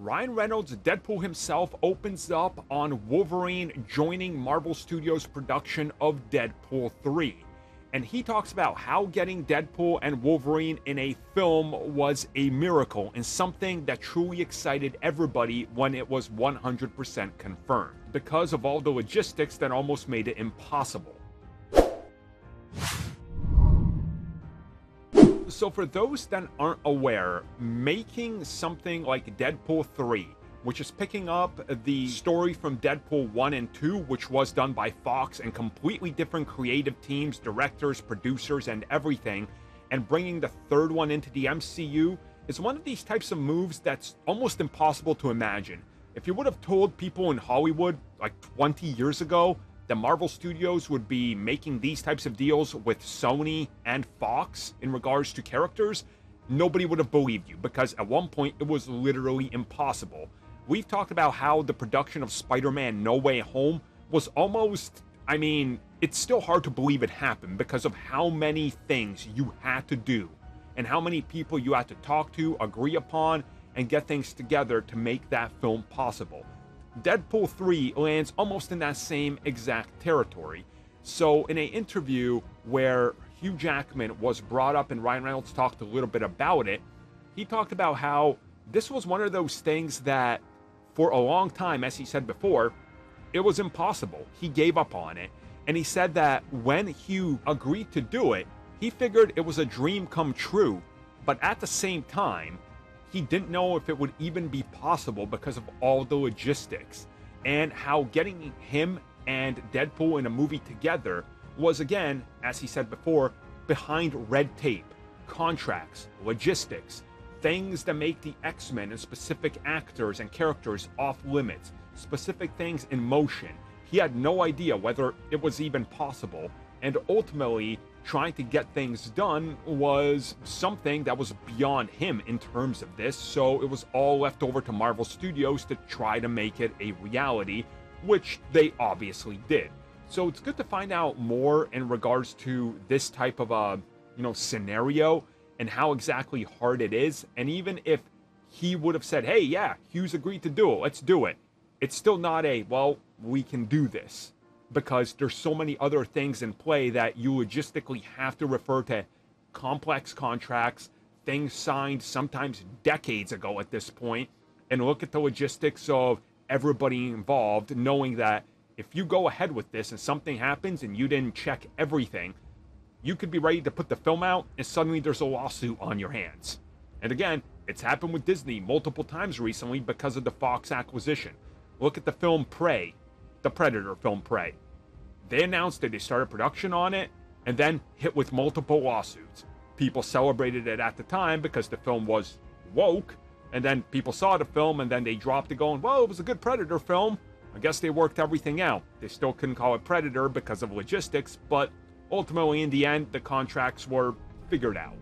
Ryan Reynolds, Deadpool himself, opens up on Wolverine joining Marvel Studios' production of Deadpool 3. And he talks about how getting Deadpool and Wolverine in a film was a miracle and something that truly excited everybody when it was 100% confirmed, because of all the logistics that almost made it impossible. So, for those that aren't aware, making something like Deadpool 3, which is picking up the story from Deadpool 1 and 2, which was done by Fox and completely different creative teams, directors, producers, and everything, and bringing the third one into the MCU is one of these types of moves that's almost impossible to imagine. If you would have told people in Hollywood like 20 years ago that Marvel Studios would be making these types of deals with Sony and Fox in regards to characters, nobody would have believed you because at one point it was literally impossible. We've talked about how the production of Spider Man No Way Home was almost, I mean, it's still hard to believe it happened because of how many things you had to do and how many people you had to talk to, agree upon, and get things together to make that film possible. Deadpool 3 lands almost in that same exact territory. So, in an interview where Hugh Jackman was brought up and Ryan Reynolds talked a little bit about it, he talked about how this was one of those things that, for a long time, as he said before, it was impossible. He gave up on it. And he said that when Hugh agreed to do it, he figured it was a dream come true. But at the same time, he didn't know if it would even be possible because of all the logistics and how getting him and Deadpool in a movie together was again, as he said before, behind red tape, contracts, logistics, things that make the X-Men and specific actors and characters off limits, specific things in motion. He had no idea whether it was even possible, and ultimately trying to get things done was something that was beyond him in terms of this, so it was all left over to Marvel Studios to try to make it a reality, which they obviously did. So it's good to find out more in regards to this type of a, you know, scenario and how exactly hard it is. And even if he would have said, "Hey, yeah, Hugh's agreed to do it. Let's do it." It's still not a, "Well, we can do this." Because there's so many other things in play that you logistically have to refer to complex contracts, things signed sometimes decades ago at this point, and look at the logistics of everybody involved, knowing that if you go ahead with this and something happens and you didn't check everything, you could be ready to put the film out and suddenly there's a lawsuit on your hands. And again, it's happened with Disney multiple times recently because of the Fox acquisition. Look at the film Prey the Predator film Prey. They announced that they started production on it and then hit with multiple lawsuits. People celebrated it at the time because the film was woke, and then people saw the film and then they dropped it going, well, it was a good Predator film. I guess they worked everything out. They still couldn't call it Predator because of logistics, but ultimately, in the end, the contracts were figured out.